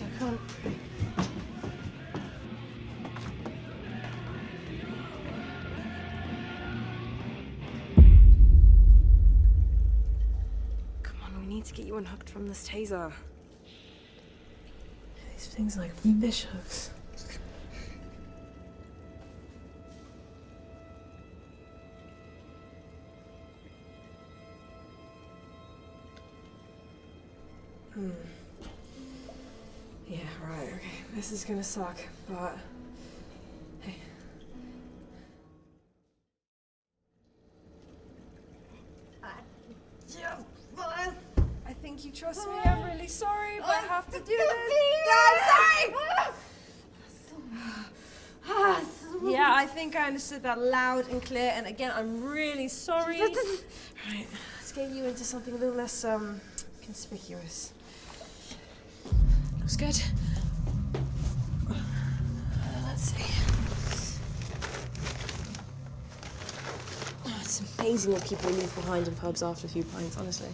Let's go, come on. Come on, we need to get you unhooked from this taser. These things are like fish hooks. Hmm. Yeah, right, okay. This is gonna suck, but. Hey. I think you trust me. I'm really sorry, but I have to do this. I'm sorry! Yeah, I think I understood that loud and clear. And again, I'm really sorry. Right, let's get you into something a little less um conspicuous. Looks good. It's amazing what people leave behind in pubs after a few pints, honestly.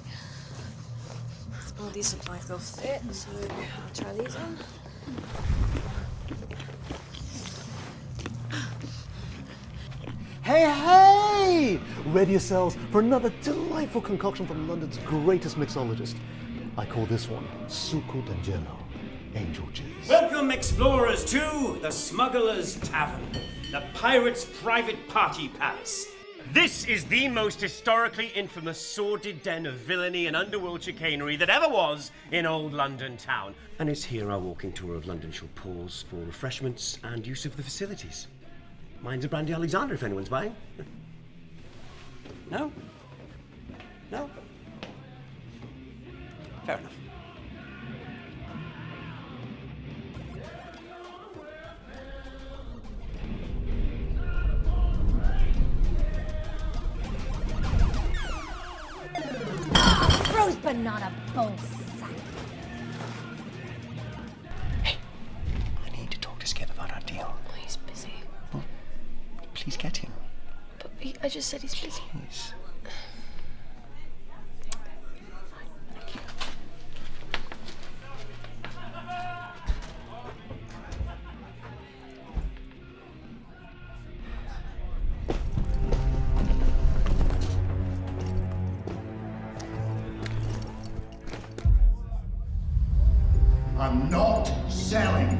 All these look like they'll fit, so I'll try these on. Hey, hey! Ready yourselves for another delightful concoction from London's greatest mixologist. I call this one Succo d'Angelo, Angel Cheese. Welcome, explorers, to the Smuggler's Tavern, the pirate's private party palace. This is the most historically infamous sordid den of villainy and underworld chicanery that ever was in old London town. And it's here our walking tour of London shall pause for refreshments and use of the facilities. Mine's a Brandy Alexander if anyone's buying. no? No? Fair enough. Rose banana bone sack. I need to talk to Skip about our deal. He's busy. Please get him. But he, I just said he's busy.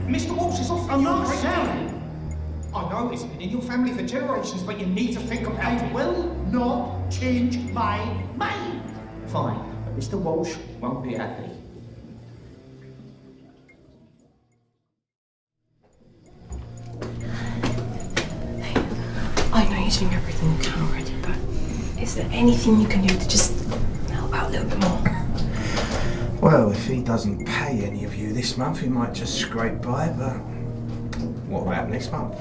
Mr. Walsh is offering I'm you not a great selling. I know it's been in your family for generations, but you need to think about I will not change my mind. Fine, but Mr. Walsh won't be happy. I know you're doing everything you can already, but is there anything you can do to just Well, if he doesn't pay any of you this month, he might just scrape by, but what about next month?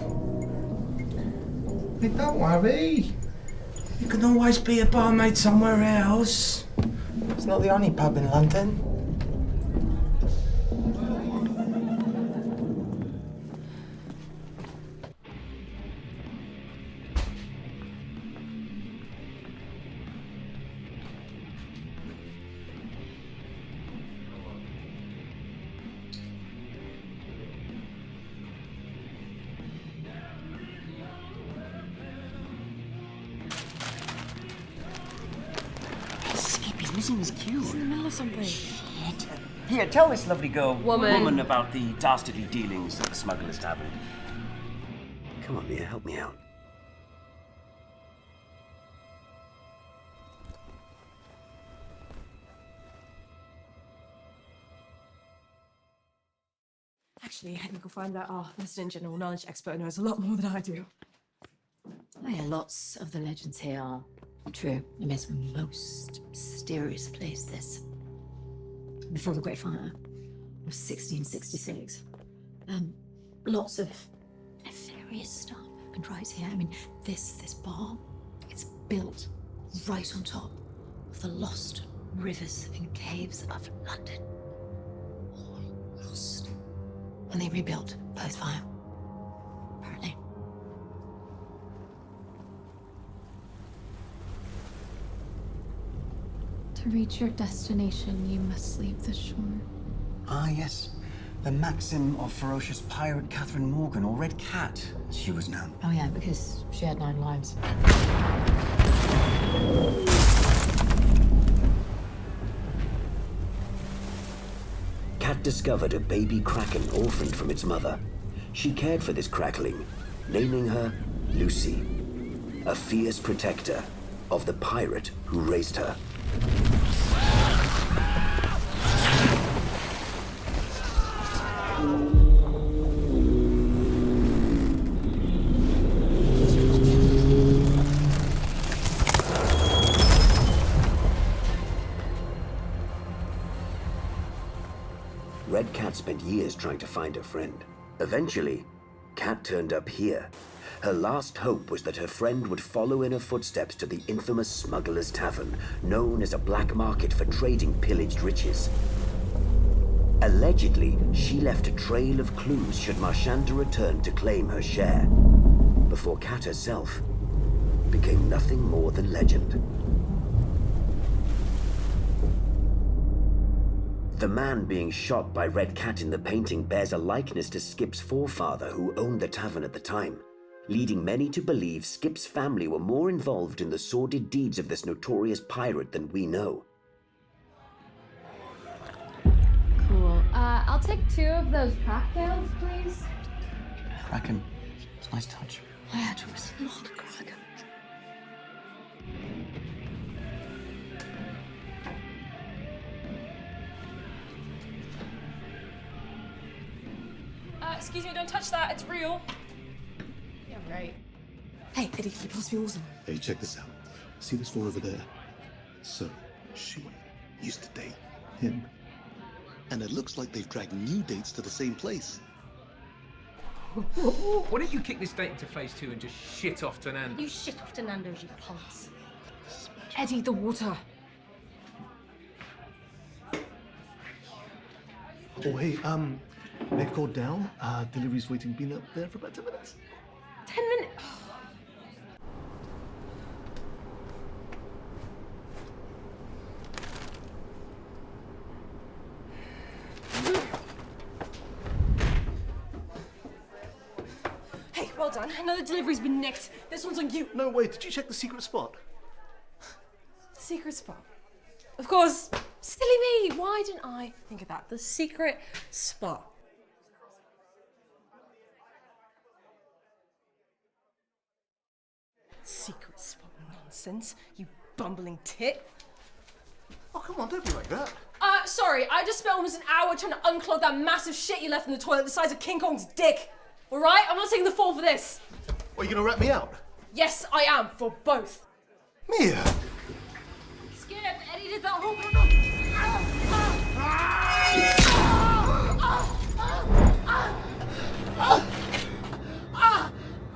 Hey, don't worry. You can always be a barmaid somewhere else. It's not the only pub in London. Skip, he's missing. In the middle of something. Shit. Here, tell this lovely girl, Woman. woman about the dastardly dealings at the Smuggler's Tavern. Come on, Mia, help me out. Actually, I think we'll find that our resident general knowledge expert knows a lot more than I do. Oh yeah, lots of the legends here are makes the most mysterious place this. Before the Great Fire of 1666. Um, lots of nefarious stuff happened right here. I mean, this this bar, it's built right on top of the lost rivers and caves of London. All lost. And they rebuilt post-fire. To reach your destination, you must leave the shore. Ah, yes. The Maxim of ferocious pirate Catherine Morgan, or Red Cat, as she was known. Oh, yeah, because she had nine lives. Cat discovered a baby kraken orphaned from its mother. She cared for this crackling, naming her Lucy, a fierce protector of the pirate who raised her. Spent years trying to find her friend. Eventually, Cat turned up here. Her last hope was that her friend would follow in her footsteps to the infamous Smuggler's Tavern, known as a black market for trading pillaged riches. Allegedly, she left a trail of clues should Marchanda return to claim her share, before Cat herself became nothing more than legend. The man being shot by Red Cat in the painting bears a likeness to Skip's forefather who owned the tavern at the time, leading many to believe Skip's family were more involved in the sordid deeds of this notorious pirate than we know. Cool. Uh, I'll take two of those cocktails, please. Kraken. It's a nice touch. That was not a kraken. Excuse me, don't touch that. It's real. Yeah, right. Hey, Eddie, can you pass me Warzone? Hey, check this out. See this floor over there? So, she used to date him. And it looks like they've dragged new dates to the same place. Why don't you kick this date into phase two and just shit off to Nando? You shit off to Nando's, you ponce. Eddie, the water. Oh, hey, um, they've called down. Uh, delivery's waiting. Been up there for about 10 minutes. Ten minutes. Hey, well done. Another delivery's been nicked. This one's on you. No, way. did you check the secret spot? the Secret spot. Of course. Silly me. Why didn't I think of that? The secret spot. Secret spot nonsense. You bumbling tit. Oh, come on, don't be like that. Uh, sorry, I just spent almost an hour trying to unclog that massive shit you left in the toilet the size of King Kong's dick. Alright? I'm not taking the fall for this. What, you gonna rat me out? Yes, I am, for both. Mia! Skip, Eddie did that whole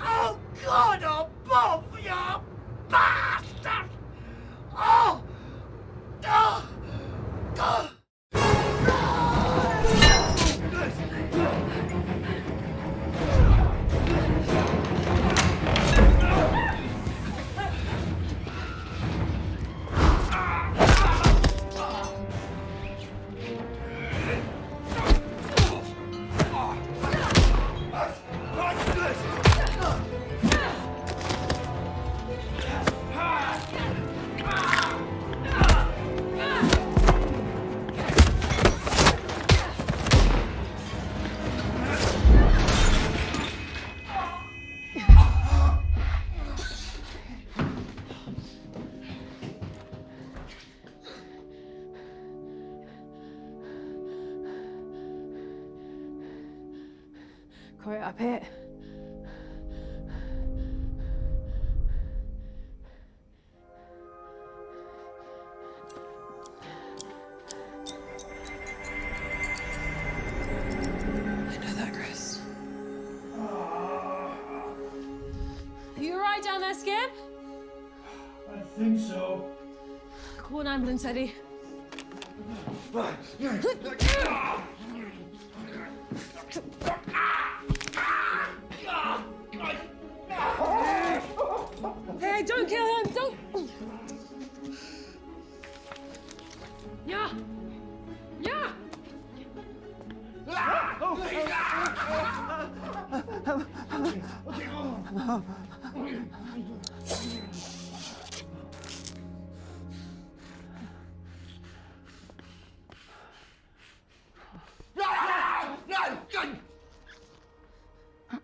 Oh, God, oh, Bob, you bastard! Oh! Oh! Oh! Down there, Skip? I think so. Call an ambulance, Eddie. Ah! Hey, don't kill him! Don't! Yeah! Yeah!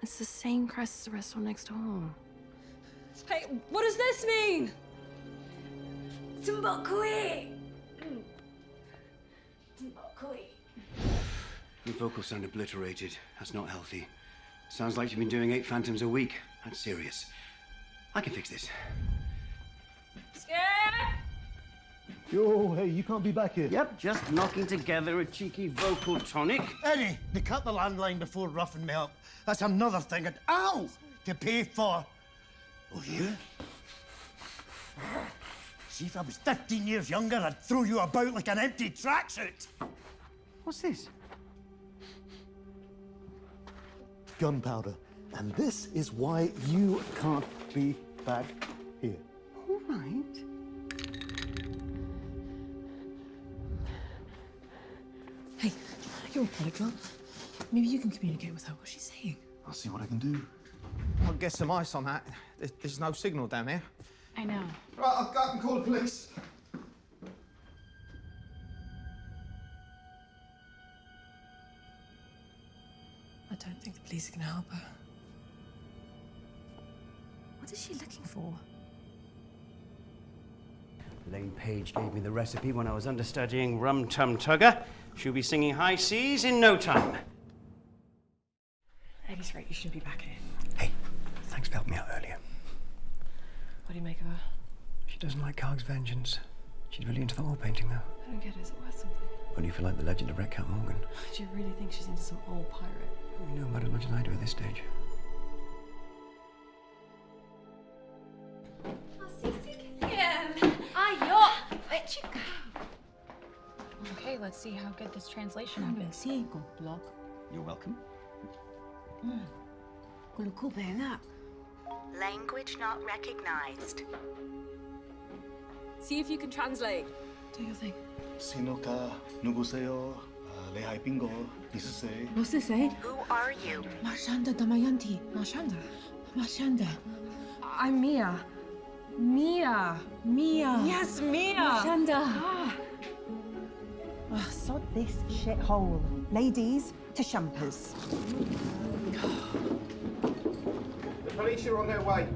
It's the same crest as the restaurant next door. Hey, what does this mean? Timbuktu! Timbuktu. Your vocals sound obliterated. That's not healthy. Sounds like you've been doing eight phantoms a week. That's serious. I can fix this. Scared? Yo, hey, you can't be back here. Yep, just knocking together a cheeky vocal tonic. Eddie, they cut the landline before roughing me up. That's another thing. And ow! To pay for. Oh, you? See, if I was 15 years younger, I'd throw you about like an empty tracksuit. What's this? Gunpowder. And this is why you can't be back here. All right. Hey, you're a polyglot. Maybe you can communicate with her. What's she saying? I'll see what I can do. I'll get some ice on that. There's, there's no signal down here. I know. Right, I'll go up and call the police. I don't think the police are going to help her. What is she looking for? Elaine Paige gave me the recipe when I was understudying Rum Tum Tugger. She'll be singing High Seas in no time. Eddie's right. You shouldn't be back here. Thanks for helping me out earlier. What do you make of her? She doesn't like Karg's vengeance. She's really into the oil painting, though. I don't get it. Is it worth something? Only if you feel like the legend of Red Cat Morgan. Do you really think she's into some old pirate? You know about as much as I do at this stage. Okay, let's see how good this translation app is. You're welcome. Hmm. Language not recognized. See if you can translate. Do your thing. Sino ka nuguseyo, ah, lehay pingo, isase. What's this? Who are you? Marshanda Damayanti. Marshanda. Marshanda. I'm Mia. Mia. Mia. Yes, Mia. Marshanda. Oh, sod this shithole. Ladies to shampers. Police are on their way.